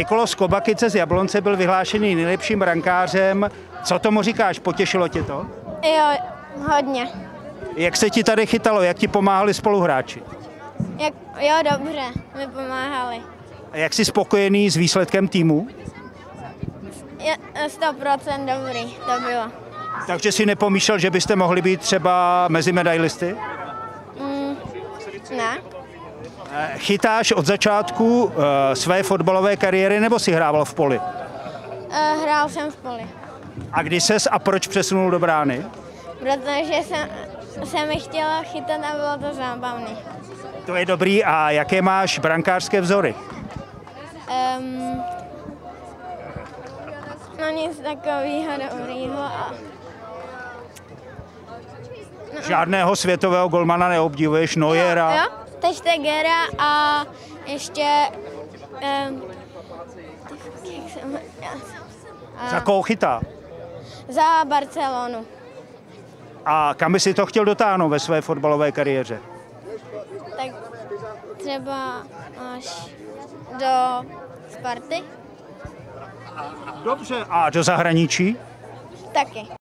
Nikolos Kobakice z Jablonce byl vyhlášený nejlepším brankářem. Co tomu říkáš, potěšilo tě to? Jo, hodně. Jak se ti tady chytalo, jak ti pomáhali spoluhráči? Jak, jo, dobře, mi pomáhali. A jak jsi spokojený s výsledkem týmu? Je 100% dobrý, to bylo. Takže si nepomýšlel, že byste mohli být třeba mezi medailisty? Mm, ne, Chytáš od začátku eh, své fotbalové kariéry nebo si hrával v poli? uh, hrál jsem v poli, A kdy ses a proč přesunul do brány? protože jsem, jsem mi chtěla chytat a bylo to zábavné. To je dobrý. A jaké máš brankářské vzory? Um, no nic takového dobrýho a Žádného světového golmana neobdivuješ, Neuera. jo, Teštegera a ještě um, jak se jmenuje? Za a, koho chytá? za Barcelonu. A kam by si to chtěl dotáhnout ve své fotbalové kariéře? Tak třeba až do Sparty? Dobře. A do zahraničí? Taky.